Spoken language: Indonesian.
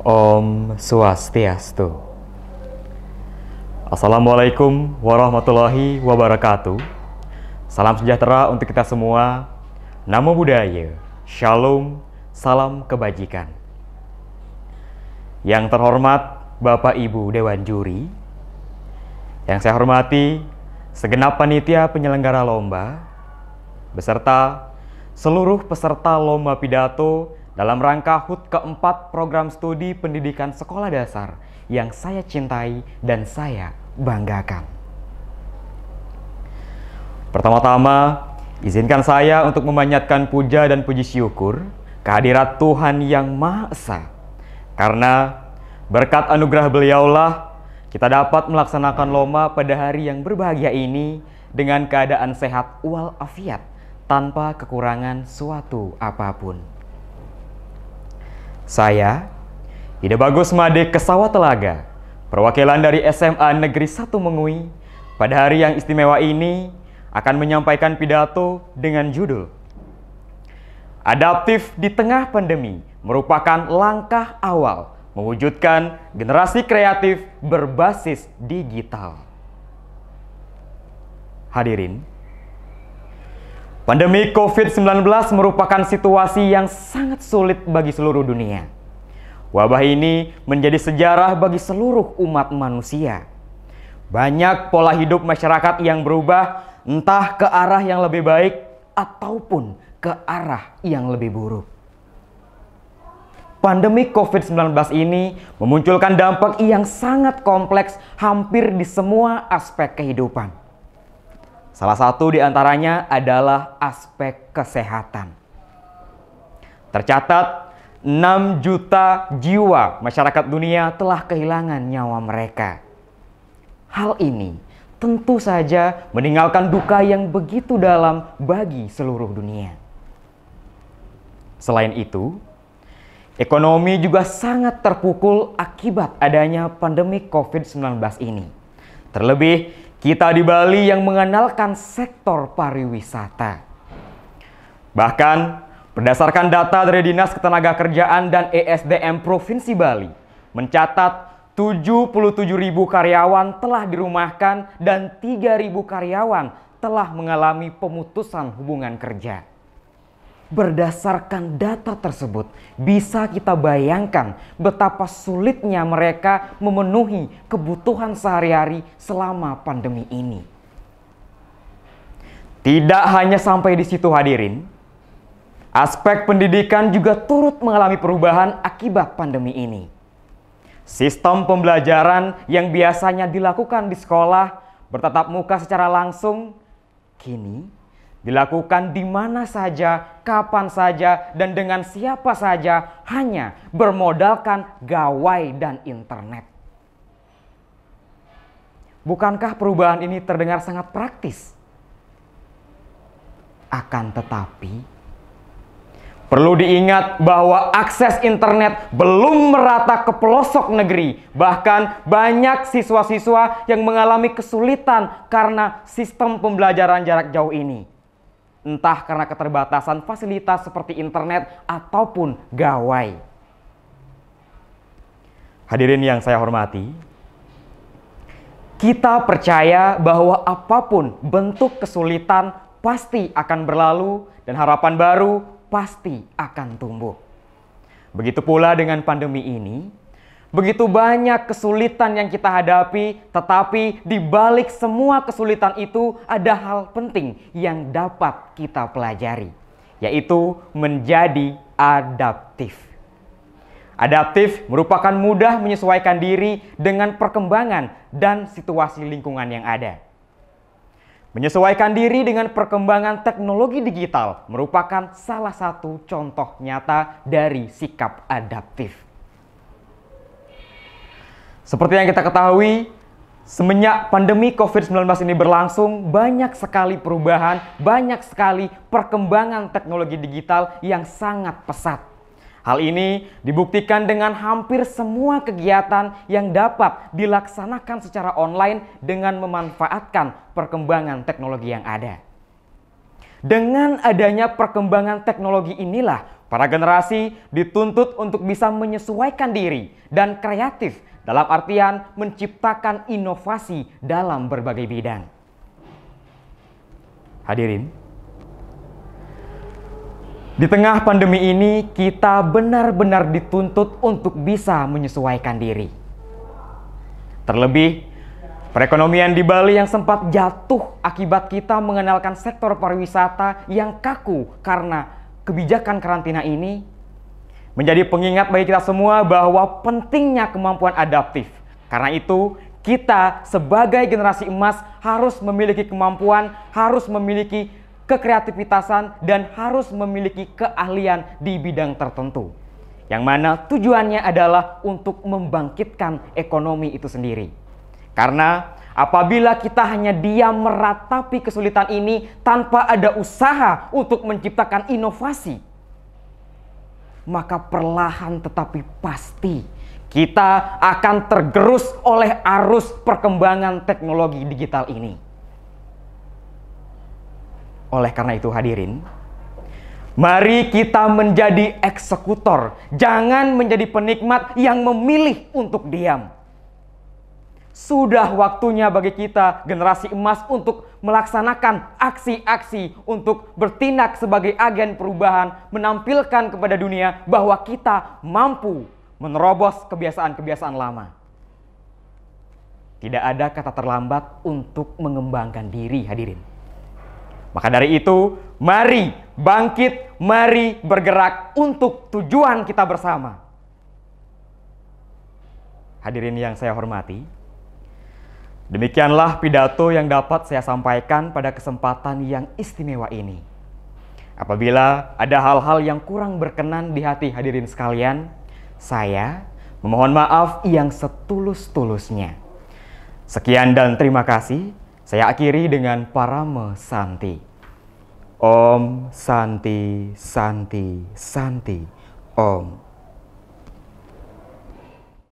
Om Swastiastu. Assalamualaikum warahmatullahi wabarakatuh. Salam sejahtera untuk kita semua. Namo Buddhaya. Shalom. Salam kebajikan. Yang terhormat Bapak Ibu Dewan Juri. Yang saya hormati segenap panitia penyelenggara lomba beserta seluruh peserta lomba pidato dalam rangka HUT keempat program studi pendidikan sekolah dasar yang saya cintai dan saya banggakan. Pertama-tama, izinkan saya untuk memanjatkan puja dan puji syukur kehadirat Tuhan Yang Maha Esa. Karena berkat anugerah beliaulah kita dapat melaksanakan lomba pada hari yang berbahagia ini dengan keadaan sehat walafiat tanpa kekurangan suatu apa pun. Saya, Ida Bagus Made Kesawa Telaga, perwakilan dari SMA Negeri 1 Mengui, pada hari yang istimewa ini akan menyampaikan pidato dengan judul Adaptif di tengah pandemi merupakan langkah awal mewujudkan generasi kreatif berbasis digital. Hadirin, pandemi COVID-19 merupakan situasi yang sangat sulit bagi seluruh dunia. Wabah ini menjadi sejarah bagi seluruh umat manusia. Banyak pola hidup masyarakat yang berubah entah ke arah yang lebih baik ataupun ke arah yang lebih buruk. Pandemi COVID-19 ini memunculkan dampak yang sangat kompleks hampir di semua aspek kehidupan. Salah satu di antaranya adalah aspek kesehatan. Tercatat 6 juta jiwa masyarakat dunia telah kehilangan nyawa mereka. Hal ini tentu saja meninggalkan duka yang begitu dalam bagi seluruh dunia. Selain itu, Ekonomi juga sangat terpukul akibat adanya pandemi COVID-19 ini. Terlebih, kita di Bali yang mengandalkan sektor pariwisata. Bahkan, berdasarkan data dari Dinas Ketenagakerjaan dan ESDM Provinsi Bali, mencatat 77 ribu karyawan telah dirumahkan dan 3 ribu karyawan telah mengalami pemutusan hubungan kerja. Berdasarkan data tersebut, bisa kita bayangkan betapa sulitnya mereka memenuhi kebutuhan sehari-hari selama pandemi ini. Tidak hanya sampai di situ hadirin, aspek pendidikan juga turut mengalami perubahan akibat pandemi ini. Sistem pembelajaran yang biasanya dilakukan di sekolah bertatap muka secara langsung, kini dilakukan di mana saja, kapan saja, dan dengan siapa saja, hanya bermodalkan gawai dan internet. Bukankah perubahan ini terdengar sangat praktis? Akan tetapi, perlu diingat bahwa akses internet belum merata ke pelosok negeri. Bahkan banyak siswa-siswa yang mengalami kesulitan karena sistem pembelajaran jarak jauh ini entah karena keterbatasan fasilitas seperti internet ataupun gawai. Hadirin yang saya hormati, kita percaya bahwa apa pun bentuk kesulitan pasti akan berlalu dan harapan baru pasti akan tumbuh. Begitu pula dengan pandemi ini, Begitu banyak kesulitan yang kita hadapi, tetapi di balik semua kesulitan itu ada hal penting yang dapat kita pelajari, yaitu menjadi adaptif. Adaptif merupakan mudah menyesuaikan diri dengan perkembangan dan situasi lingkungan yang ada. Menyesuaikan diri dengan perkembangan teknologi digital merupakan salah satu contoh nyata dari sikap adaptif. Seperti yang kita ketahui, semenjak pandemi COVID-19 ini berlangsung, banyak sekali perubahan, banyak sekali perkembangan teknologi digital yang sangat pesat. Hal ini dibuktikan dengan hampir semua kegiatan yang dapat dilaksanakan secara online dengan memanfaatkan perkembangan teknologi yang ada. Dengan adanya perkembangan teknologi inilah Para generasi dituntut untuk bisa menyesuaikan diri dan kreatif dalam artian menciptakan inovasi dalam berbagai bidang. Hadirin, di tengah pandemi ini kita benar-benar dituntut untuk bisa menyesuaikan diri. Terlebih, perekonomian di Bali yang sempat jatuh akibat kita mengenalkan sektor pariwisata yang kaku karena kebijakan karantina ini menjadi pengingat bagi kita semua bahwa pentingnya kemampuan adaptif. Karena itu, kita sebagai generasi emas harus memiliki kemampuan, harus memiliki kekreativitasan, dan harus memiliki keahlian di bidang tertentu. Yang mana tujuannya adalah untuk membangkitkan ekonomi itu sendiri. Karena apabila kita hanya diam meratapi kesulitan ini tanpa ada usaha untuk menciptakan inovasi, maka perlahan tetapi pasti kita akan tergerus oleh arus perkembangan teknologi digital ini. Oleh karena itu hadirin, mari kita menjadi eksekutor, jangan menjadi penikmat yang memilih untuk diam sudah waktunya bagi kita generasi emas untuk melaksanakan aksi-aksi untuk bertindak sebagai agen perubahan, menampilkan kepada dunia bahwa kita mampu menerobos kebiasaan-kebiasaan lama. Tidak ada kata terlambat untuk mengembangkan diri hadirin. Maka dari itu, mari bangkit, mari bergerak untuk tujuan kita bersama. Hadirin yang saya hormati, Demikianlah pidato yang dapat saya sampaikan pada kesempatan yang istimewa ini. Apabila ada hal-hal yang kurang berkenan di hati hadirin sekalian, saya memohon maaf yang setulus-tulusnya. Sekian dan terima kasih. Saya akhiri dengan Parame Santi. Om Santi Santi Santi Om.